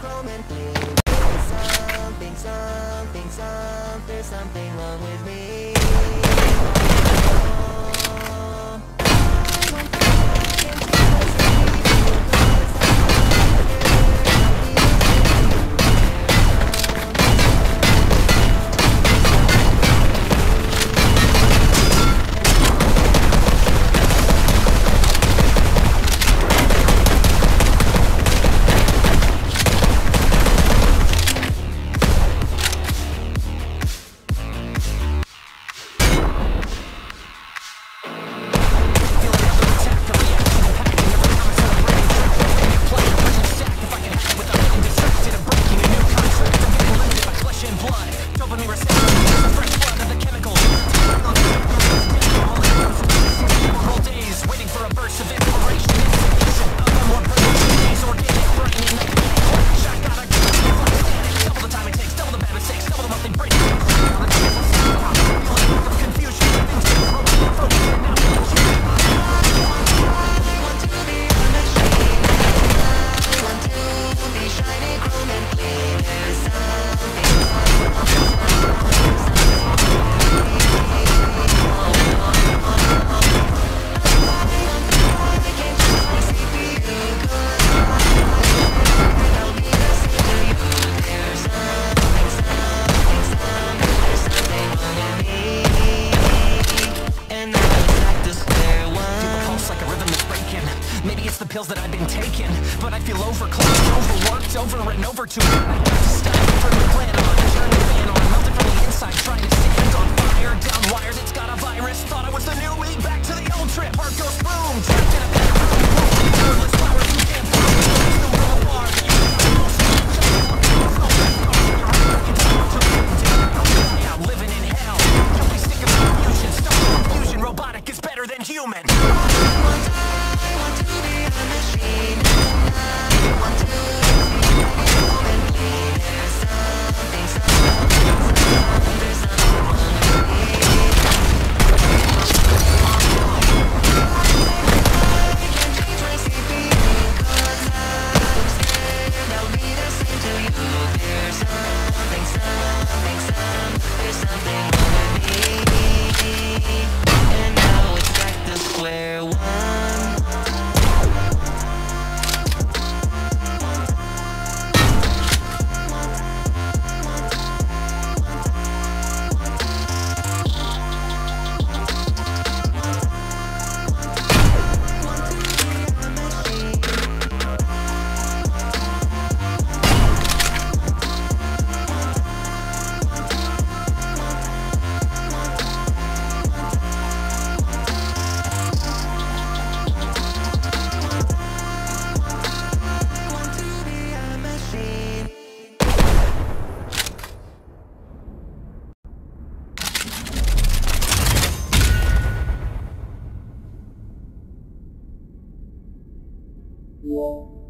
chrome and. There's something, something, something, there's something wrong with me. It's the pills that I've been taking, but I feel overclocked, overworked, overwritten, over too. I got to stop, turn the plan on, turn the fan on, melted from the inside, trying to stand on fire, down wires. It's got a virus. Thought I was the new me, back to the old trip. Heart goes boom, trapped in a bed. Wordless flowers you can't living in hell. Confusion. Robotic is better than human. 我。